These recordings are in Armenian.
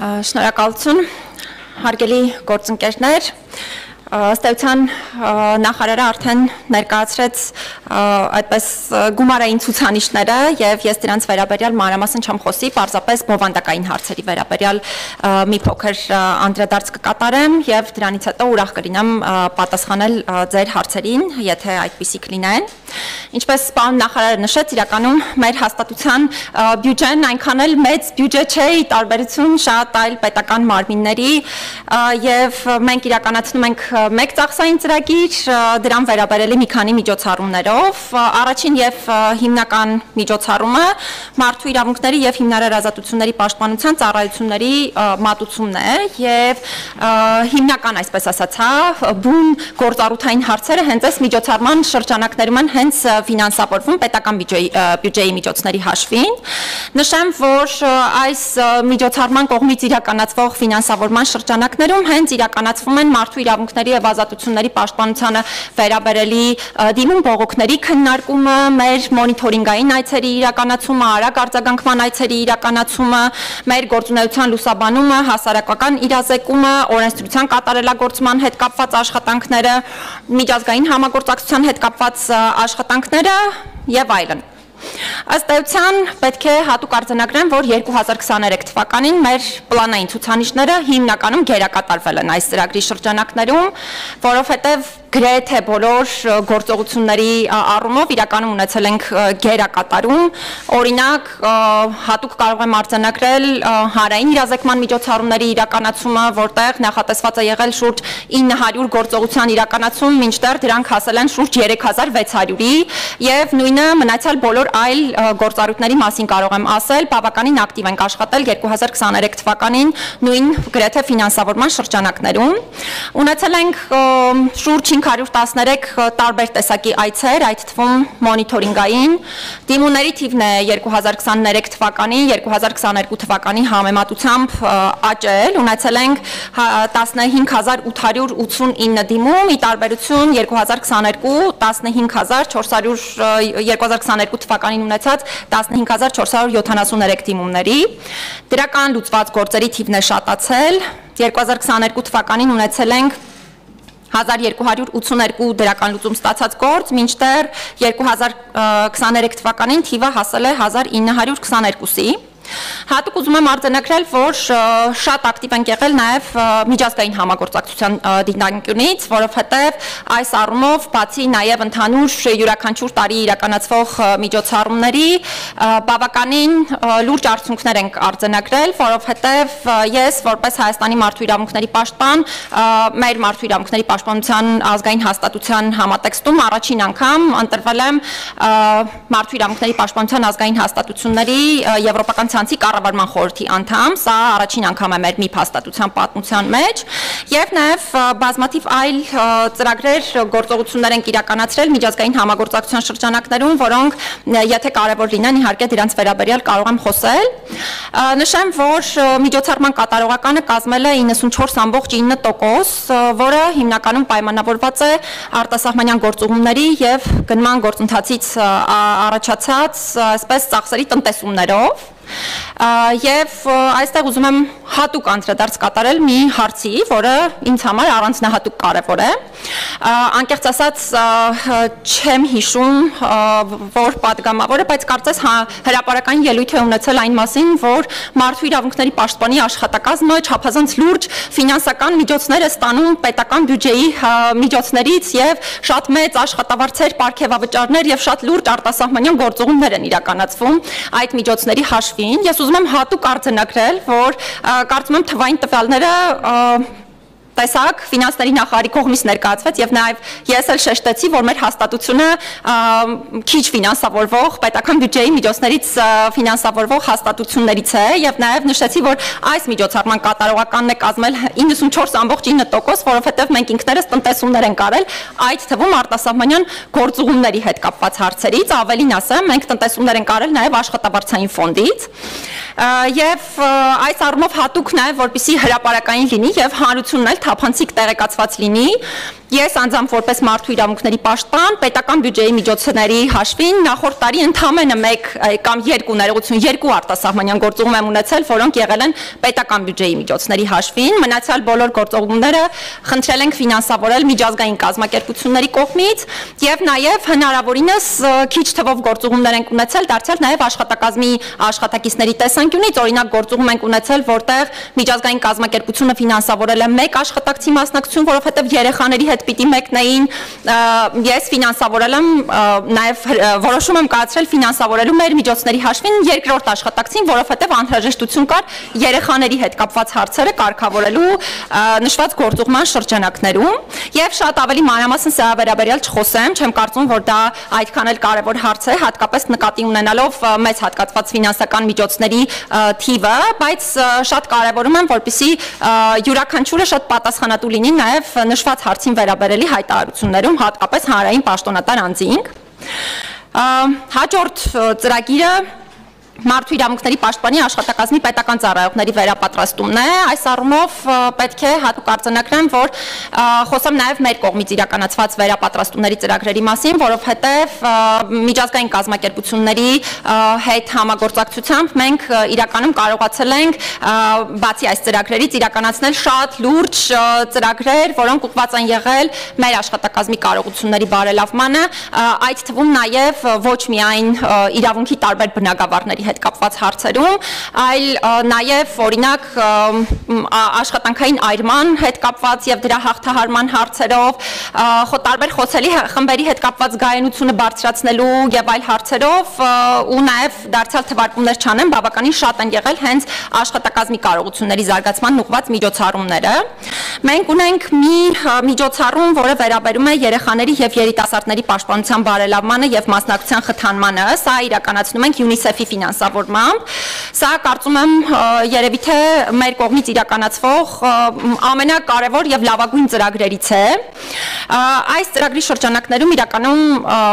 Շնորհակալություն, հարգելի գործընկերներ, էության նախարարը արդեն ներկայացրեց այդպես գումարային ցուցանիշները եւ ես դրանց վերաբերյալ մանրամասն չեմ խոսի, պարզապես բովանդակային հարցերի վերաբերյալ մի փոքր անդրադարձ կկատարեմ եւ դրանից հետո ուրախ կլինեմ պատասխանել ձեր հարցերին, եթե այդպիսիք լինեն։ Ինչպես պարոն նախարարը նշեց, իրականում մեր հաստատության բյուջեն այնքան էլ մեծ բյուջե չէ, ի տարբերություն շատ այլ պետական մարմինների եւ մենք իրականացնում ենք մեկ ծախսային ծրագիր, դրան վերաբերելի մի քանի միջոցառումներով։ Առաջին եւ հիմնական միջոցառումը մարդու իրավունքների եւ հիմնարար ազատությունների պաշտպանության ծառայությունների մատուցումն է եւ հիմնական, այսպես ասած, հա, բուն գործառութային հարցերը հենց այս միջոցառման շրջանակներում են հենց ֆինանսավորվում պետական բյուջեի միջոցների հաշվին։ Նշեմ, որ այս միջոցառման կողմից իրականացվող ֆինանսավորման շրջանակներում հենց իրականացվում են մարդու իրավունքների եւ ազատությունների պաշտպանությանը վերաբերելի դիմում բողոքների քննարկումը, մեր մոնիթորինգային այցերի իրականացումը, արագ արձագանքման այցերի իրականացումը, մեր գործունեության լուսաբանումը, հասարակական իրազեկումը, օրենսդրության կատարելագործման հետ կապված աշխատանքները, միջազգային համագործակցության հետ կապված աշխատանքները եւ այլն։ Ըստ էության պետք է հատուկ արձանագրեմ, որ 2023 թվականին մեր պլանային ցուցանիշները հիմնականում գերակատարվել են այս ծրագրի շրջանակներում, որովհետև գրեթե բոլոր գործողությունների առումով իրականում ունեցել ենք գերակատարում։ Օրինակ, հատուկ կարող եմ արձանագրել հարային իրազեկման միջոցառումների իրականացումը, որտեղ նախատեսված է եղել շուրջ 900 գործողության իրականացում, մինչդեռ դրանք հասել են շուրջ 3600-ի եւ նույնը մնացյալ բոլոր այլ գործառույթների մասին կարող եմ ասել, բավականին ակտիվ ենք աշխատել 2023 թվականին նույն գրեթե ֆինանսավորման շրջանակներում։ Ունեցել ենք շուրջ 513 տարբեր տեսակի այցեր, այդ թվում մոնիթորինգային, դիմումների թիվն է 2023 թվականի, 2022 թվականի համեմատությամբ աճել, ունեցել ենք 15889 դիմում, ի տարբերություն 2022 15400 2022 թվականին ունեցած 15473 դիմումների։ Դրական լուծված գործերի թիվն է շատացել։ 2022 թվականին ունեցել ենք 1282 դրական լուծում ստացած գործ, մինչդեռ 2023 թվականին թիվը հասել է 1922-ի։ Հատուկ ուզում եմ արձանագրել, որ շատ ակտիվ ենք եղել նաև միջազգային համագործակցության դիտանկյունից, որովհետև այս առումով բացի նաև ընդհանուր յուրաքանչյուր տարի իրականացվող միջոցառումների բավականին լուրջ արդյունքներ ենք արձանագրել, որովհետև ես որպես Հայաստանի մարդու իրավունքների պաշտպան մեր մարդու իրավունքների պաշտպանության ազգային հաստատության համատեքստում առաջին անգամ ընտրվել եմ մարդու իրավունքների պաշտպանության ազգային հաստատությունների եվրոպական ցանցի կառավարման խորհրդի անդամ, սա առաջին անգամ է մեր մի հաստատության պատմության մեջ, եւ նաեւ բազմաթիվ այլ ծրագրեր, գործողություններ ենք իրականացրել միջազգային համագործակցության շրջանակներում, որոնք եթե կարևոր լինեն, իհարկե դրանց վերաբերյալ կարող եմ խոսել։ Նշեմ, որ միջոցառման կատարողականը կազմել է 94.9%, որը հիմնականում պայմանավորված է արտասահմանյան գործուղումների եւ գնման գործընթացից առաջացած այսպես ծախսերի տնտեսումներով Եվ այստեղ ուզում եմ հատուկ անդրադարձ կատարել մի հարցի, որը որը ինձ համար առանձնահատուկ կարևոր է։ Անկեղծ ասած չեմ հիշում որ падգամավորը, բայց կարծես հա, հրաապարական ելույթ է ունեցել այն մասին, որ մարդու իրավունքների պաշտպանի աշխատակազմը չափազանց լուրջ ֆինանսական միջոցներ է ստանում պետական բյուջեի միջոցներից եւ շատ մեծ աշխատավարձեր, ապարքեվավճարներ եւ շատ լուրջ արտասահմանյան գործողումներ են իրականացվում այդ միջոցների հաշվին։ Ես ուզում եմ հատուկ արձանագրել, որ կարծում եմ թվային տվյալները տեսակ ֆինանսների նախարարի կողմից ներկայացվեց եւ նաեւ ես էլ շեշտեցի, որ մեր հաստատությունը քիչ ֆինանսավորվող պետական բյուջեի միջոցներից ֆինանսավորվող հաստատություններից է եւ նաեւ նշեցի, որ այս միջոցառման կատարողականն է կազմել 94.9%, որովհետեւ մենք ինքներս տնտեսումներ ենք արել այդ թվում արտասահմանյան գործուղումների հետ կապված հարցերից, ավելին ասեմ, մենք տնտեսումներ ենք արել նաեւ աշխատավարձային ֆոնդից եւ այս առումով հատուկ նաեւ որպիսի հրաապարակային լինի եւ հանրությունն էլ թափանցիկ տեղեկացված լինի Ես անձամբ որպես մարդու իրավունքների պաշտպան պետական բյուջեի միջոցների հաշվին նախորդ տարի ընդամենը 1 կամ 2 ներողություն 2 արտասահմանյան գործողում եմ ունեցել, որոնք եղել են պետական բյուջեի միջոցների հաշվին։ Մնացյալ բոլոր գործողումները խնդրել ենք ֆինանսավորել միջազգային կազմակերպությունների կողմից եւ նաեւ հնարավորինս քիչ թվով գործողումներ ենք ունեցել, դարձյալ նաեւ աշխատակազմի աշխատակիցների տեսանկյունից, օրինակ գործողում ենք ունեցել, որտեղ միջազգային կազմակերպությունը ֆինանսավորել է 1 աշխատակցի մասնակցություն, որովհետեւ երեխաների հետ պիտի մեկնեին ես ֆինանսավորել եմ նաև որոշում եմ կայացրել ֆինանսավորելու մեր միջոցների հաշվին երկրորդ աշխատակցին, որովհետև անհրաժեշտություն կար երեխաների հետ կապված հարցերը կարգավորելու նշված գործուղման շրջանակներում եւ շատ ավելի մանրամասն սա վերաբերյալ չխոսեմ, չեմ կարծում, որ դա այդքան էլ կարևոր հարց է, հատկապես նկատի ունենալով մեծ հատկացված ֆինանսական միջոցների թիվը, բայց շատ կարևորում եմ, որպեսզի յուրաքանչյուրը շատ պատասխանատու լինի նաև նշված հարցին վերաբերելի հայտարարություններում հատկապես հանրային պաշտոնատար անձինք։ Հաջորդ ծրագիրը Մարդու իրավունքների պաշտպանի աշխատակազմի պետական ծառայողների վերապատրաստումն է։ Այս առումով պետք է հատուկ արձանագրեմ, որ խոսեմ նաև մեր կողմից իրականացված վերապատրաստումների ծրագրերի մասին, որովհետև միջազգային կազմակերպությունների հետ համագործակցությամբ մենք իրականում կարողացել ենք բացի այս ծրագրերից իրականացնել շատ լուրջ ծրագրեր, որոնք ուղղված են եղել մեր աշխատակազմի կարողությունների բարելավմանը, այդ թվում նաև ոչ միայն իրավունքի տարբեր բնակավարների հետ կապված հարցերում, այլ նաև օրինակ աշխատանքային այրման հետ կապված եւ դրա հաղթահարման հարցերով, խո տարբեր խոցելի խմբերի հետ կապված գայունությունը բարձրացնելու եւ այլ հարցերով ու նաև դարձյալ թվարկումներ չանեմ, բավականին շատ են եղել հենց աշխատակազմի կարողությունների զարգացման ուղղված միջոցառումները։ Մենք ունենք մի միջոցառում, որը վերաբերում է երեխաների եւ երիտասարդների պաշտպանության բարելավմանը եւ մասնակցության խթանմանը։ Սա իրականացնում ենք UNICEF-ի ֆինանսավորմամբ։ Սա կարծում եմ երևի թե մեր կողմից իրականացվող ամենակարևոր եւ լավագույն ծրագրերից է։ Այս ծրագրի շրջանակներում իրականում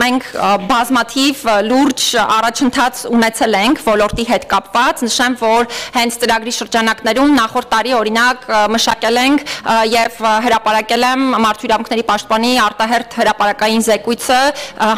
մենք բազմաթիվ լուրջ առաջընթաց ունեցել ենք ոլորտի հետ կապված։ Նշեմ, որ հենց ծրագրի շրջանակներում նախորդ տարի օրինակ մշակել ենք եւ հրապարակել եմ մարդու իրավունքների պաշտպանի արտահերթ հրապարակային զեկույցը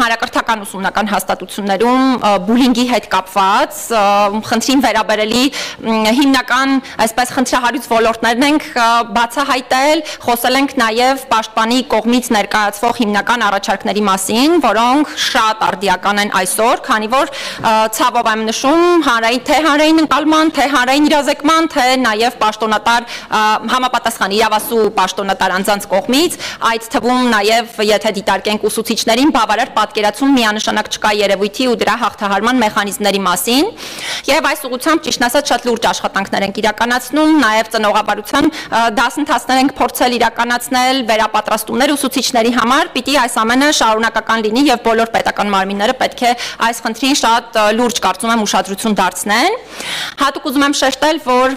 հանրակրթական ուսումնական հաստատություններում բուլինգի հետ կապված խնդրին վերաբերելի հիմնական այսպես խնդրահարույց ոլորտներն ենք բացահայտել, խոսել ենք նաեւ պաշտպանի կողմից ներկայացվող հիմնական առաջարկների մասին, որոնք շատ արդիական են այսօր, քանի որ ցավով եմ նշում հանրային թե հանրային ընկալման, թե հանրային իրազեկման, թե նաեւ պաշտոնատար համապատասխան իրավասու պաշտոնատար անձանց կողմից, այդ թվում նաև եթե դիտարկենք ուսուցիչներին, բավարար պատկերացում միանշանակ չկա երևույթի ու դրա հաղթահարման մեխանիզմների մասին։ Եվ այս ուղղությամբ ճիշտ ասած շատ լուրջ աշխատանքներ ենք իրականացնում, նաև ծնողաբարության դասընթացներ ենք փորձել իրականացնել, վերապատրաստումներ ուսուցիչների համար, պիտի այս ամենը շարունակական լինի եւ բոլոր պետական մարմինները պետք է այս խնդրին շատ լուրջ կարծում եմ ուշադրություն դարձնեն։ Հատուկ ուզում եմ շեշտել, որ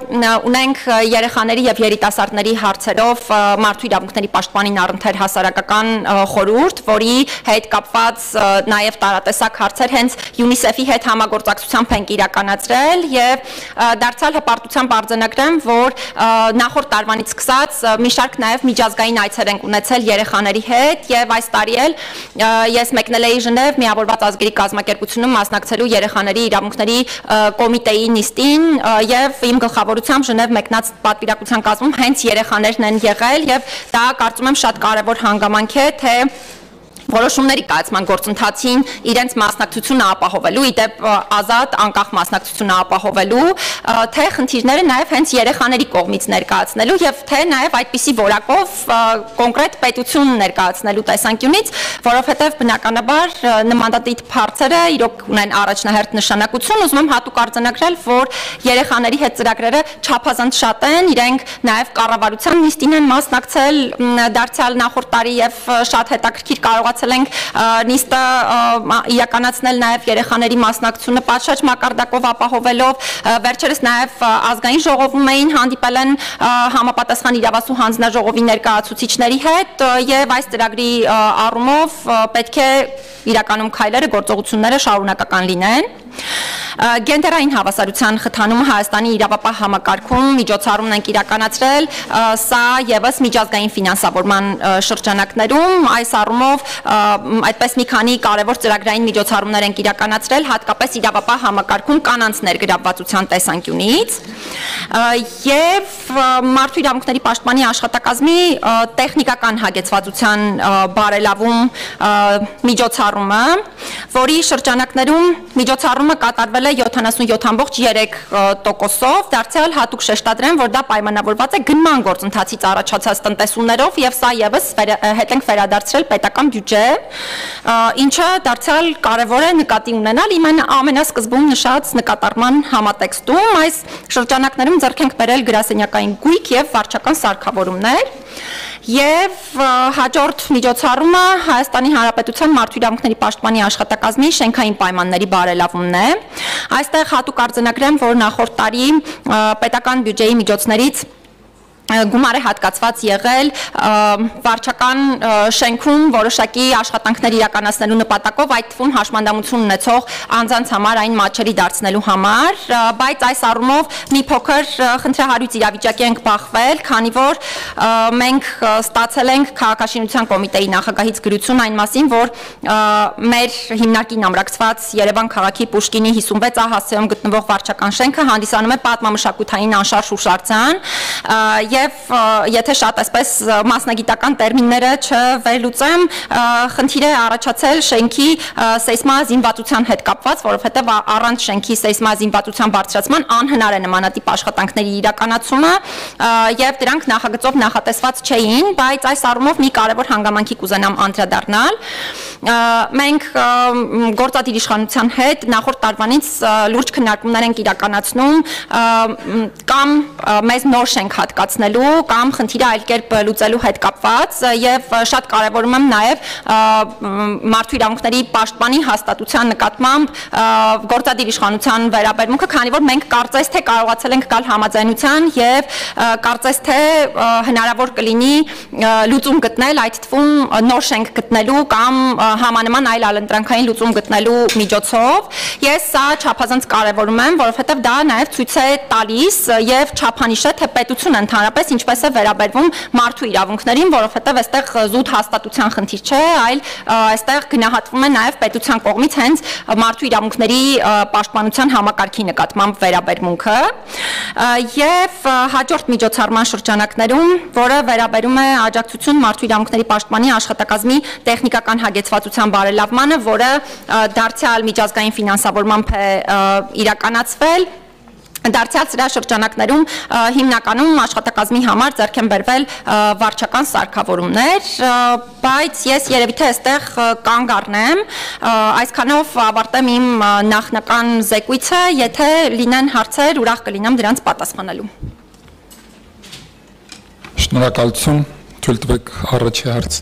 ունենք երեխաների եւ երիտասարդների հարցերով մարդու իրավունքների պաշտպանին առընթեր հասարակական խորհուրդ, որի հետ կապված նաև տարատեսակ հարցեր հենց UNICEF-ի հետ համագործակցությամբ ենք իրականացրել եւ դարձյալ հպարտությամբ արձանագրեմ, որ նախորդ տարվանից սկսած մի շարք նաև միջազգային այցեր ենք ունեցել երեխաների հետ եւ այս տարի էլ ես մեկնել էի Ժնև միավորված ազգերի կազմակերպությունում մասնակցելու երեխաների իրավունքների կոմիտեի նիստին եւ իմ գլխավորությամբ Ժնև մեկնած պատվիրակության կազմում հենց երեխաներն են եղել եւ դա կարծում եմ շատ կարեւոր հանգամանք է թե որոշումների կայացման գործընթացին իրենց մասնակցությունը ապահովելու, իդեպ ազատ անկախ մասնակցությունը ապահովելու, թե խնդիրները նաև հենց երեխաների կողմից ներկայացնելու եւ թե նաև այդպիսի որակով կոնկրետ պետություն ներկայացնելու տեսանկյունից, որովհետեւ բնականաբար նմանատիպ հարցերը իրոք ունեն առաջնահերթ նշանակություն, ուզում եմ հատուկ արձանագրել, որ երեխաների հետ ծրագրերը չափազանց շատ են, իրենք նաև կառավարության նիստին են մասնակցել դարձյալ նախորդ տարի եւ շատ հետաքրքիր կարողացել կարողացել ենք նիստը իրականացնել նաև երեխաների մասնակցությունը պատշաճ մակարդակով ապահովելով վերջերս նաև ազգային ժողովում էին հանդիպել են համապատասխան իրավասու հանձնաժողովի ներկայացուցիչների հետ եւ այս ծրագրի առումով պետք է իրականում քայլերը գործողությունները շարունակական լինեն Գենդերային հավասարության խթանումը Հայաստանի իրավապահ համակարգում միջոցառումն ենք իրականացրել, սա եւս միջազգային ֆինանսավորման շրջանակներում այս առումով այդպես մի քանի կարևոր ծրագրային միջոցառումներ ենք իրականացրել, հատկապես իրավապահ համակարգում կանանց ներգրավվածության տեսանկյունից եւ մարդու իրավունքների պաշտպանի աշխատակազմի տեխնիկական հագեցվածության բարելավում միջոցառումը, որի շրջանակներում միջոցառումը կատարվել է 77.3%-ով, դարձյալ հատուկ շեշտադրեմ, որ դա պայմանավորված է գնման գործընթացից առաջացած տնտեսումներով եւ սա եւս հետ ենք վերադարձրել պետական բյուջե, ինչը դարձյալ կարևոր է նկատի ունենալ իմ ամենասկզբում նշած նկատառման համատեքստում այս շրջանակներում ձեռք ենք բերել գրասենյակային գույք եւ վարչական սարքավորումներ եւ հաջորդ միջոցառումը Հայաստանի Հանրապետության մարդու իրավունքների պաշտպանի աշխատակազմի շենքային պայմանների բարելավումն է։ Այստեղ հատուկ արձանագրեմ, որ նախորդ տարի պետական բյուջեի միջոցներից գումար է հատկացված եղել վարչական շենքում որոշակի աշխատանքներ իրականացնելու նպատակով այդ թվում հաշմանդամություն ունեցող անձանց համար այն մատչելի դարձնելու համար, բայց այս առումով մի փոքր խնդրահարույց իրավիճակի ենք բախվել, քանի որ մենք ստացել ենք քաղաքաշինության կոմիտեի նախագահից գրություն այն մասին, որ մեր հիմնարկին ամրակցված Երևան քաղաքի Պուշկինի 56 հասցեում գտնվող վարչական շենքը հանդիսանում է պատմամշակութային անշարժ հուշարձան եւ եթե շատ այսպես մասնագիտական տերմինները չվերլուծեմ, խնդիր է առաջացել շենքի սեյսմա զինվածության հետ կապված, որովհետեւ առանց շենքի սեյսմա զինվածության բարձրացման անհնար է նմանատիպ աշխատանքների իրականացումը եւ դրանք նախագծով նախատեսված չէին, բայց այս առումով մի կարևոր հանգամանքի կուզենամ անդրադառնալ։ Մենք գործադիր իշխանության հետ նախորդ տարվանից լուրջ քննարկումներ ենք իրականացնում կամ մեզ նոր շենք հատկացնել լուծելու կամ խնդիրը այլ կերպ լուծելու հետ կապված եւ շատ կարեւորում եմ նաեւ մարդու իրավունքների պաշտպանի հաստատության նկատմամբ գործադիր իշխանության վերաբերմունքը, քանի որ մենք կարծես թե կարողացել ենք գալ համաձայնության եւ կարծես թե հնարավոր կլինի լուծում գտնել այդ թվում նոր շենք գտնելու կամ համանման այլ ալընտրանքային լուծում գտնելու միջոցով։ Ես սա չափազանց կարևորում եմ, որովհետեւ դա նաեւ ցույց է տալիս եւ չափանիշ է թե պետությունը ընդհանրապես ընդհանրապես ինչպես է վերաբերվում մարդու իրավունքներին, որովհետև այստեղ զուտ հաստատության խնդիր չէ, այլ այստեղ գնահատվում է նաև պետության կողմից հենց մարդու իրավունքների պաշտպանության համակարգի նկատմամբ վերաբերմունքը եւ հաջորդ միջոցառման շրջանակներում, որը վերաբերում է աջակցություն մարդու իրավունքների պաշտպանի աշխատակազմի տեխնիկական հագեցվածության բարելավմանը, որը դարձյալ միջազգային ֆինանսավորմամբ է իրականացվել Դարձյալ սրա շրջանակներում հիմնականում աշխատակազմի համար ձեռք են բերվել վարչական սարքավորումներ, բայց ես երևի թե այստեղ կանգ առնեմ, այսքանով ավարտեմ իմ նախնական զեկույցը, եթե լինեն հարցեր, ուրախ կլինեմ դրանց պատասխանելու։ Շնորհակալություն, թույլ տվեք առաջի հարց